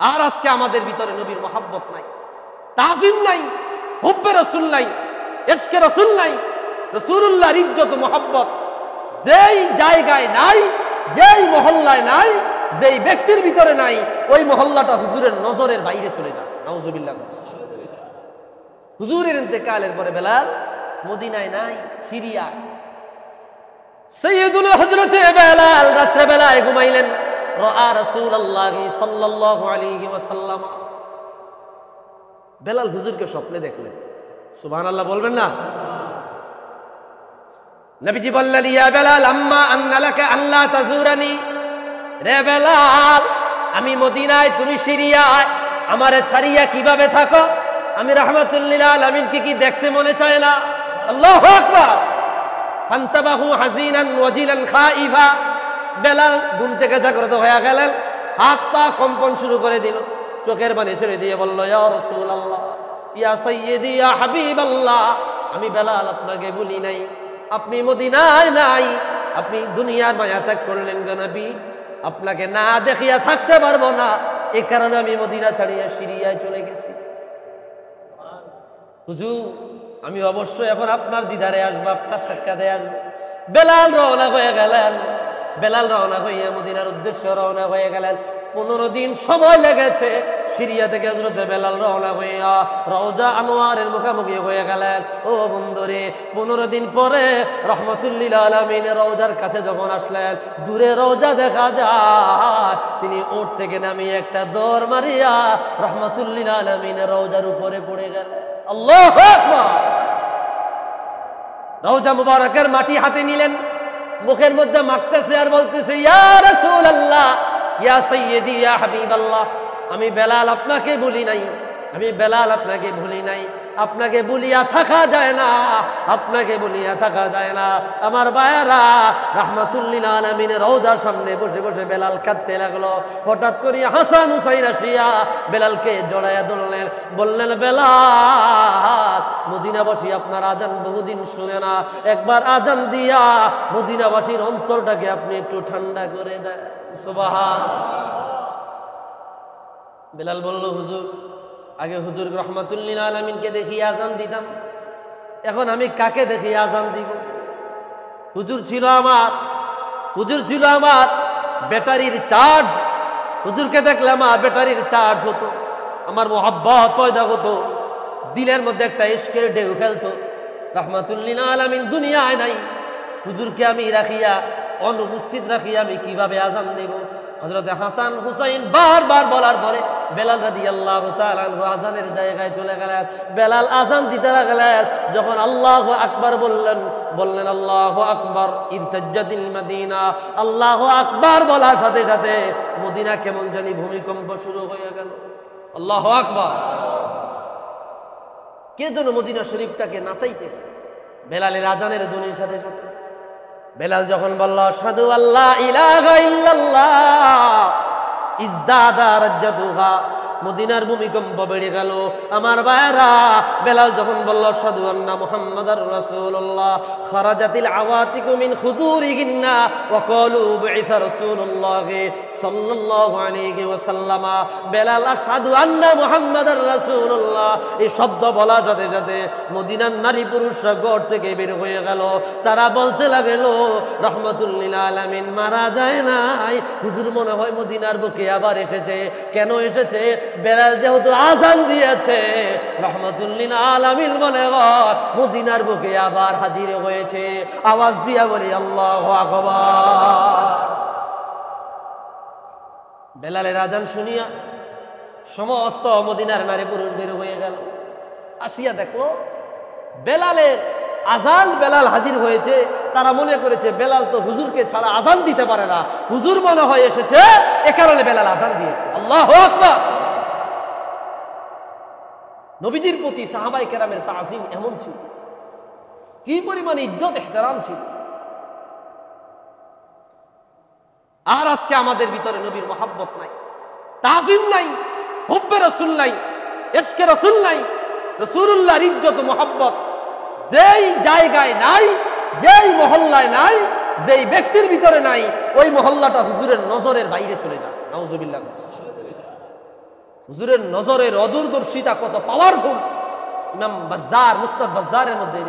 আর আজকে আমাদের ভিতরে নবীর মহাব্বত নাই তাফিম নাই, হুব্বে রসুল নাই এসকে রসুল নাই রসুল্লাহর ইজ্জত মহাব্বত যেই জায়গায় নাই, যেই মহল্লায় নাই, যেই ব্যক্তির ভিতরে নাই, ওই মহল্লাটা হুজুরের নজরের বাইরে চলে যায়। নজবিল্লা হুজুরের ইন্তেকালের পরে বেলাল মদিনায় নাই সিরিয়া সৈয়দুল হজরতে বেলাল রাত্রে বেলায় ঘুমাইলেন। রাআ রাসূলুল্লাহি সাল্লাল্লাহু আলাইহি ওয়াসাল্লাম। বেলাল হুজুরকে স্বপ্নে দেখলেন। সুবহানাল্লাহ বলবেন না? নবীজি বললেন, ইয়া বেলাল, আম্মা আন্না লাকা আল্লাহ তাজুরানি। রে বেলাল, আমি মদিনায়, তুমি সিরিয়ায়, আমারে ছাড়িয়া কীভাবে থাকো? আমি রহমতুল্লিল আলমিনকে কি দেখতে মনে চায় না? আল্লাহ আকবার! ফান্তাবাহু হাসিনান ওয়াজিলান খাইফা। বেলাল ঘুম থেকে জাগ্রত হয়ে গেলেন, হাত পা কম্পন শুরু করে দিল। চোখের পানি ছেড়ে দিয়ে বলল, ইয়া রাসূলুল্লাহ, ইয়া সাইয়্যিদি, ইয়া হাবিবাল্লাহ, আমি বেলাল আপনাকে বলি নাই, আপনি মদিনায় নাই, আপনি দুনিয়ার মায়া ত্যাগ করলেন গো নবী, আপনাকে না দেখিয়া থাকতে পারব না, এ কারণে আমি মদিনা ছাড়িয়া সিরিয়ায় চলে গেছি। হুজুর, আমি অবশ্যই এখন আপনার দিদারে আসব, আপনার সাক্ষাতে আসব। বেলাল রওনা হয়ে গেলেন। বেলাল রওনা হয়ে, মদিনার উদ্দেশ্যে রওনা হয়ে গেলেন। পনেরো দিন সময় লেগেছে। সিরিয়া থেকে হজরতে বেলাল রওনা হইয়া রওজা আনোয়ারের মুখামুখি হয়ে গেলেন। ও বন্ধুরে, পনেরো দিন পরে রহমতুল্লিল আলমিনের রওজার কাছে যখন আসলেন, দূরে রওজা দেখা যায়, তিনি ওট থেকে নামিয়ে একটা দৌড় মারিয়া রহমতুল্লিল আলমিনের রওজার উপরে পড়ে গেলেন। আল্লাহ রওজা মুবারকের মাটি হাতে নিলেন। মুখের মধ্যে মাখতেছে আর বলতেছে, ইয়া রাসূলুল্লাহ, ইয়া সাইয়্যিদি, ইয়া হাবিবাল্লাহ, আমি বেলাল আপনাকে বলি নাই। আমি বেলাল আপনাকে ভুলি নাই। আপনাকে বলিয়া থাকা যায় না। আপনাকে বলিয়া থাকা যায় না। আমার বায়ারা রাহমাতুল্লিল আলমিন রওজার সামনে বসে বসে বেলাল কাঁদতে লাগল। হঠাৎ করে হাসান হুসাইন আসিয়া বেলালকে জড়াইয়া ধরলেন। বললেন, বেলাল, মদিনাবাসী আপনার আজান বহুদিন শুনে না। একবার আজান দিয়া মদিনাবাসীর অন্তরটাকে আপনি একটু ঠান্ডা করে দেন। সুবাহান বেলাল বলল, হুজুর আগে হুজুর রহমাতুল্লিন আলমিনকে দেখি আজান দিতাম। এখন আমি কাকে দেখি আজান দিব? হুজুর ছিল আমার, হুজুর ছিল আমার ব্যাটারির চার্জ। হুজুরকে দেখলে আমার ব্যাটারির চার্জ হতো, আমার মোহাব্বত পয়দা হতো, দিলের মধ্যে একটা ইস্কের ঢেউ ফেলতো রহমাতুল্লিন আলমিন দুনিয়ায় নাই। হুজুরকে আমি রাখিয়া, অনুপস্থিত রাখিয়া আমি কীভাবে আজান দেব? হজরত হাসান হুসাইন বারবার বলার পরে বেলাল রাদি আল্লাহ আজানের জায়গায় চলে গেলেন। বেলাল আজান দিতে লাগলেন। যখন আল্লাহ আকবার বললেন বললেন, আল্লাহ আকবর ইরতাজ্জাতিল মদিনা। আল্লাহ আকবার বলার সাথে সাথে মদিনা কেমন জানি ভূমিকম্প শুরু হয়ে গেল। আল্লাহ আকবর। কে যেন মদিনা শরীফটাকে নাচাইতেছে। বেলালের আজানের ধ্বনির সাথে সাথে। বেলাল যখন বলল সাধু আল্লাহ ইলাহা ইল্লাল্লাহ। ইজদাদা রাজ্জাতুহা মদিনার ভূমিকম্প বেড়ে গেল। আমার বায়রা বেলাল যখন বলল সাধু আন্না মুহাম্মাদার রাসূলুল্লাহ খারাজাতিল আওয়াতিকু মিন খুদুরিহিন্না ওয়া ক্বালু বুইথা রাসূলুল্লাহ সাল্লাল্লাহু আলাইহি ওয়াসাল্লাম। বেলাল সাধু আন্না মুহাম্মাদার রাসূলুল্লাহ এই শব্দ বলা সাথে সাথে মদিনার নারী পুরুষরা গড় থেকে বের হয়ে গেল। তারা বলতে লাগল রহমতুল্লিল আলামিন মারা যায় নাই। হুজুর মনে হয় মদিনার বুকে আবার এসেছে। কেন এসেছে? বেলাল যেহেতু আজান দিয়েছে, রহমতুল্লিল আলামিন বলে মদিনার বুকে আবার হাজির হয়েছে। আওয়াজ দিয়া বলি, আল্লাহ বেলালের আজান শুনিয়া সমস্ত মদিনার নারী পুরুষ বের হয়ে গেল। আসিয়া দেখল, বেলালের আজান বেলাল হাজির হয়েছে। তারা মনে করেছে, বেলাল তো হুজুরকে ছাড়া আজান দিতে পারে না। হুজুর মনে হয় এসেছে, এ কারণে বেলাল আজান দিয়েছে। আল্লাহ আকবার। নবীজির প্রতি সাহাবাই কেরামের তাজিম এমন ছিল। কি পরিমাণ ইজ্জত, এহতারাম ছিল। আর আজকে আমাদের ভিতরে নবীর মহাব্বত নাই, তাজিম নাই হুব্বে রসুল নাই এসকে রসুল নাই রসুল্লাহর ইজ্জত মহাব্বত যেই জায়গায় নাই, যেই মহল্লায় নাই, যেই ব্যক্তির ভিতরে নাই, ওই মহল্লাটা হুজুরের নজরের বাইরে চলে যায়। নাউজুবিল্লাহ। হুজুরের নজরের অদূরদর্শিতা কত পাওয়ারফুল ইমাম বাজ্জার মুস্তাদ বাজ্জারের মধ্যে